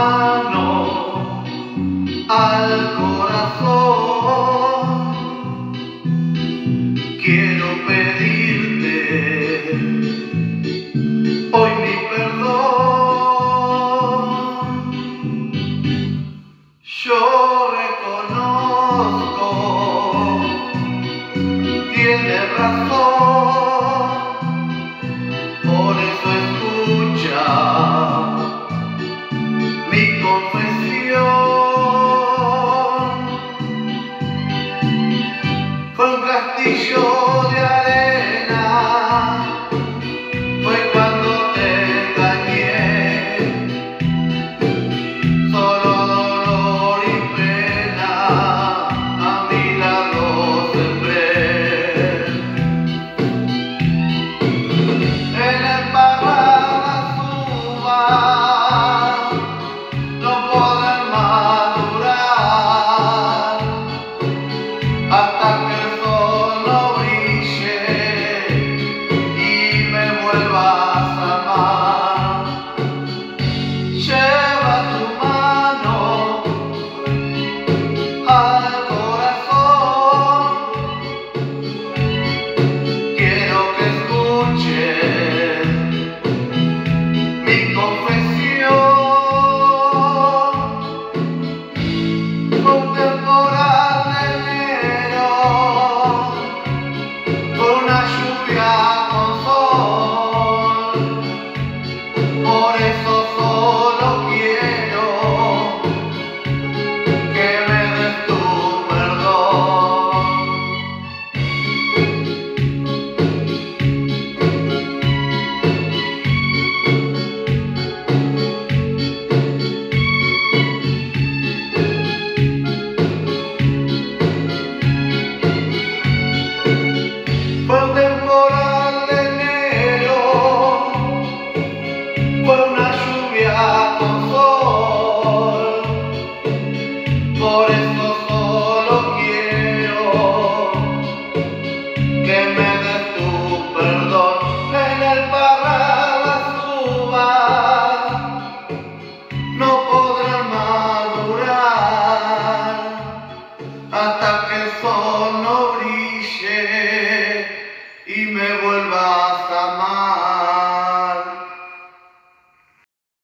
mano al corazón. Quiero pedirte hoy mi perdón. Yo reconozco, tiene razón, por eso es ti llorar. por eso solo quiero que me des tu perdón. En el parada no podrán madurar hasta que el sol no brille y me vuelvas a amar.